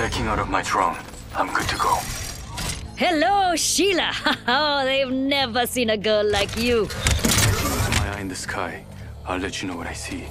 Backing out of my drone. I'm good to go. Hello, Sheila. Oh, they've never seen a girl like you. Keep my eye in the sky. I'll let you know what I see.